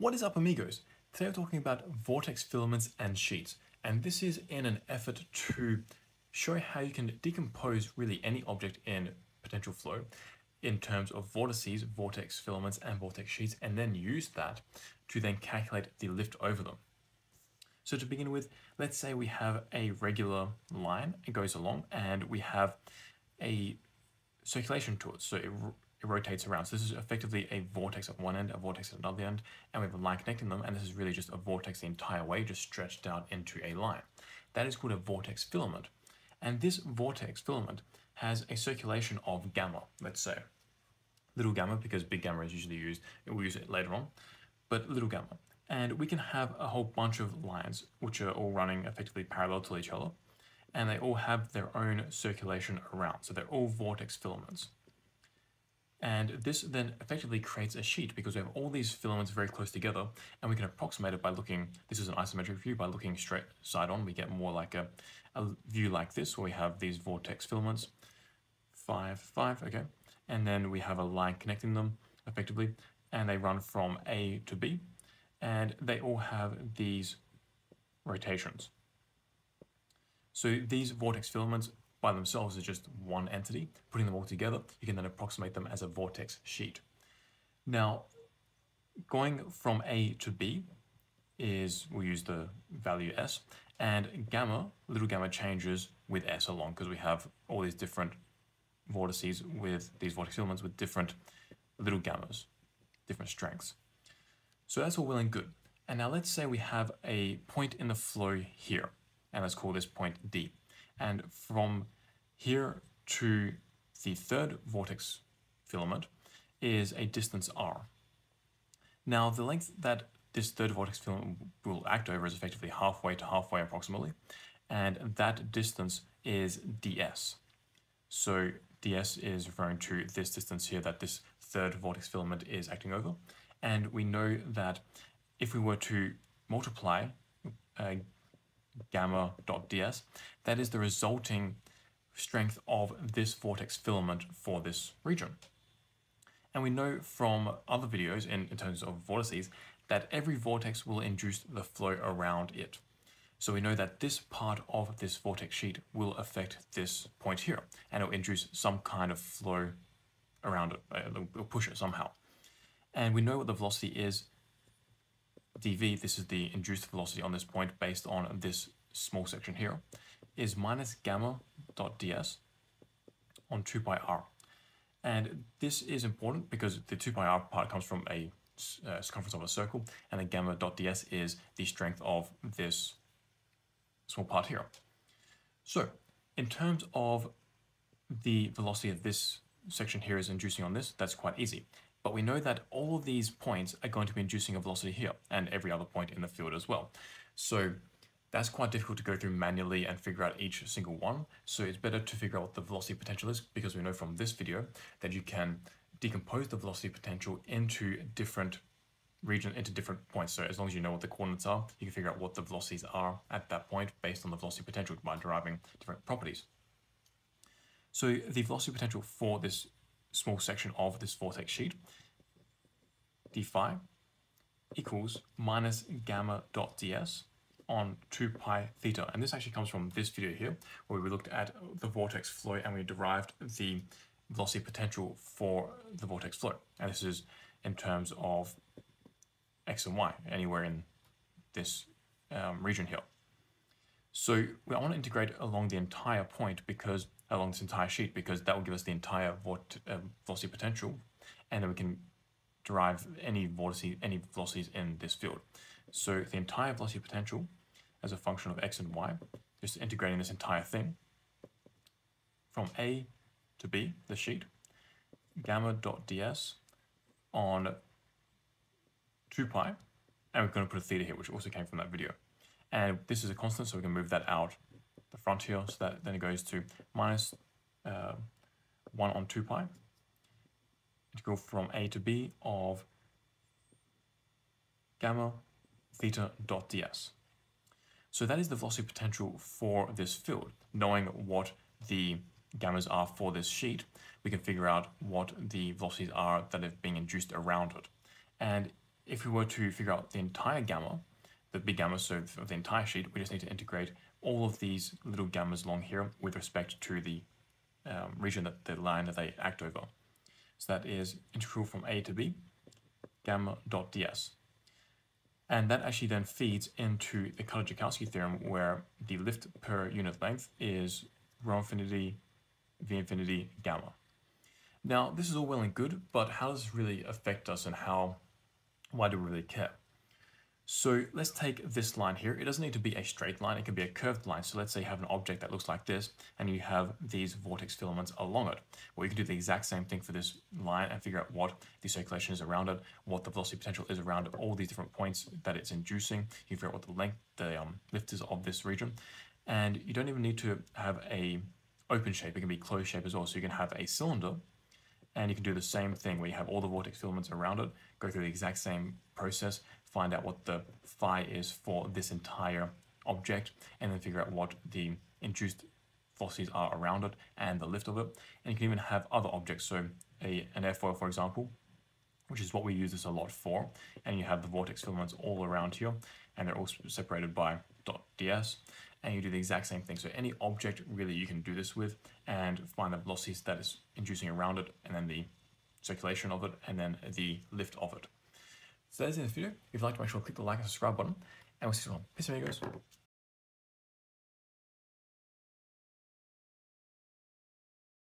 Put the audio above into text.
What is up amigos? Today we're talking about vortex filaments and sheets and this is in an effort to show how you can decompose really any object in potential flow in terms of vortices, vortex filaments and vortex sheets and then use that to then calculate the lift over them. So to begin with, let's say we have a regular line, it goes along and we have a circulation to it. So it it rotates around. So this is effectively a vortex at one end, a vortex at another end, and we have a line connecting them, and this is really just a vortex the entire way, just stretched out into a line. That is called a vortex filament. And this vortex filament has a circulation of gamma, let's say. Little gamma, because big gamma is usually used, we'll use it later on, but little gamma. And we can have a whole bunch of lines, which are all running effectively parallel to each other, and they all have their own circulation around. So they're all vortex filaments. And this then effectively creates a sheet because we have all these filaments very close together and we can approximate it by looking, this is an isometric view, by looking straight side on, we get more like a, a view like this where we have these vortex filaments, five, five, okay. And then we have a line connecting them effectively and they run from A to B and they all have these rotations. So these vortex filaments by themselves is just one entity. Putting them all together, you can then approximate them as a vortex sheet. Now, going from A to B is, we'll use the value S, and gamma, little gamma changes with S along because we have all these different vortices with these vortex filaments with different little gammas, different strengths. So that's all well and good. And now let's say we have a point in the flow here, and let's call this point D. And from here to the third vortex filament is a distance r. Now the length that this third vortex filament will act over is effectively halfway to halfway approximately, and that distance is ds. So ds is referring to this distance here that this third vortex filament is acting over, and we know that if we were to multiply uh, gamma dot ds, that is the resulting strength of this vortex filament for this region. And we know from other videos in, in terms of vortices that every vortex will induce the flow around it. So we know that this part of this vortex sheet will affect this point here, and it will induce some kind of flow around it, uh, it'll push it somehow. And we know what the velocity is dv, this is the induced velocity on this point based on this small section here, is minus gamma dot ds on 2 pi r. And this is important because the 2 pi r part comes from a uh, circumference of a circle, and the gamma dot ds is the strength of this small part here. So, in terms of the velocity of this section here is inducing on this, that's quite easy. But we know that all of these points are going to be inducing a velocity here, and every other point in the field as well. So that's quite difficult to go through manually and figure out each single one. So it's better to figure out what the velocity potential is because we know from this video that you can decompose the velocity potential into different region into different points. So as long as you know what the coordinates are, you can figure out what the velocities are at that point based on the velocity potential by deriving different properties. So the velocity potential for this small section of this vortex sheet, d phi, equals minus gamma dot ds on 2 pi theta. And this actually comes from this video here, where we looked at the vortex flow and we derived the velocity potential for the vortex flow. And this is in terms of x and y, anywhere in this um, region here. So I want to integrate along the entire point because along this entire sheet because that will give us the entire vort uh, velocity potential and then we can derive any vortices, any velocities in this field. So the entire velocity potential as a function of x and y, just integrating this entire thing from A to B, the sheet, gamma dot ds on 2 pi, and we're going to put a theta here, which also came from that video. And this is a constant, so we can move that out the front here, so that then it goes to minus, uh, 1 on 2 pi, to go from A to B of gamma theta dot ds. So that is the velocity potential for this field. Knowing what the gammas are for this sheet, we can figure out what the velocities are that are being induced around it. And if we were to figure out the entire gamma, the big gamma, so of the entire sheet, we just need to integrate all of these little gammas along here with respect to the um, region that the line that they act over. So that is integral from a to b, gamma dot ds. And that actually then feeds into the Kutta-Joukowski theorem where the lift per unit length is rho infinity, v infinity, gamma. Now, this is all well and good, but how does this really affect us and how, why do we really care? So let's take this line here. It doesn't need to be a straight line, it can be a curved line. So let's say you have an object that looks like this and you have these vortex filaments along it. Well, you can do the exact same thing for this line and figure out what the circulation is around it, what the velocity potential is around it, all these different points that it's inducing. You figure out what the length, the um, lift is of this region. And you don't even need to have a open shape, it can be closed shape as well. So you can have a cylinder and you can do the same thing where you have all the vortex filaments around it, go through the exact same process, find out what the phi is for this entire object, and then figure out what the induced velocities are around it and the lift of it. And you can even have other objects, so a, an airfoil, for example, which is what we use this a lot for, and you have the vortex filaments all around here, and they're all separated by ds, and you do the exact same thing. So any object really you can do this with and find the velocities that is inducing around it, and then the circulation of it, and then the lift of it. So that's the the video. If you'd like to make sure to click the like and subscribe button, and we'll see you on. Peace amigos.